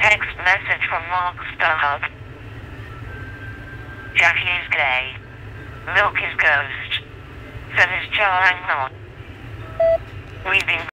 Text message from Mark Starhub. Jackie is gay. Milk is ghost. So is Charlie not. We've been